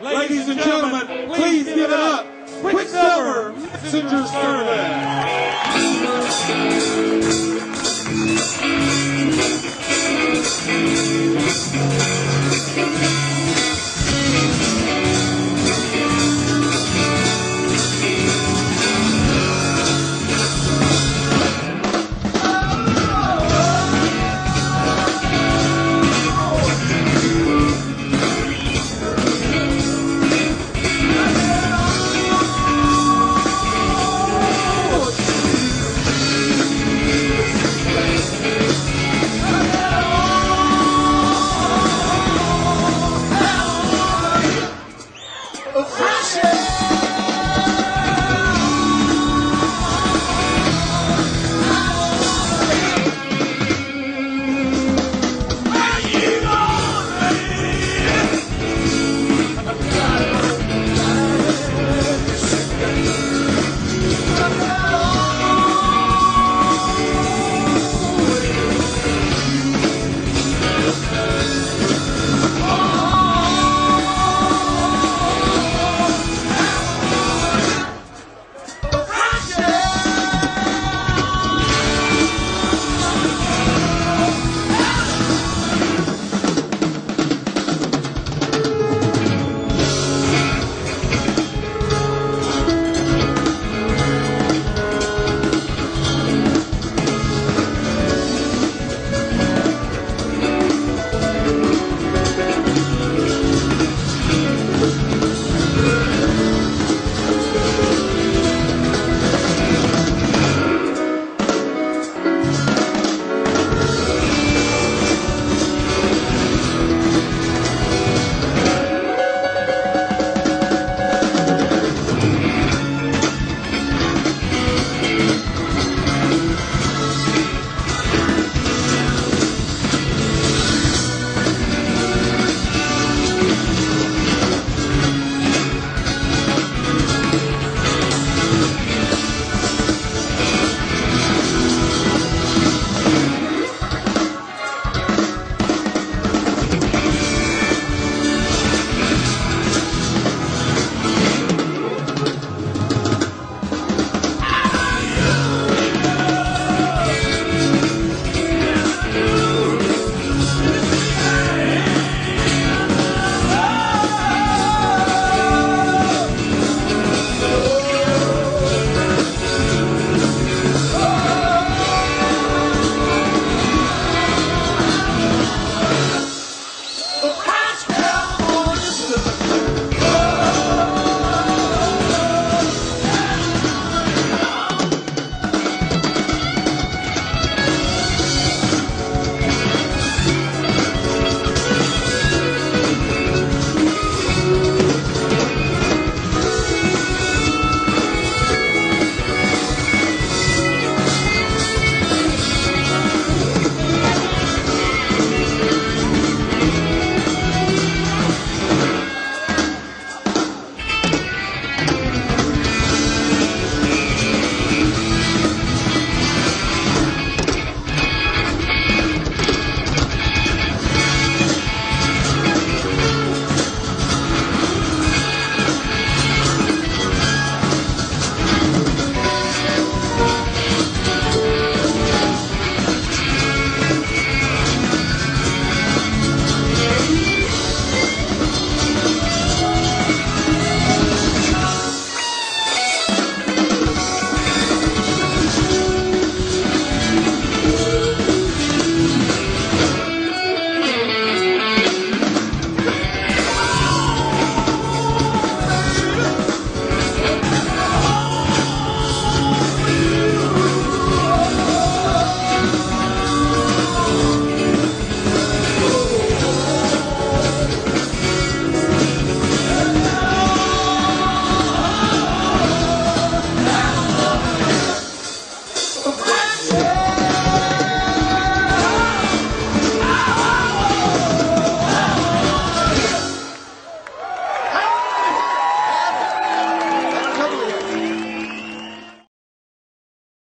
Ladies and gentlemen, please give it up. Quicksilver Messenger Service. Faixa!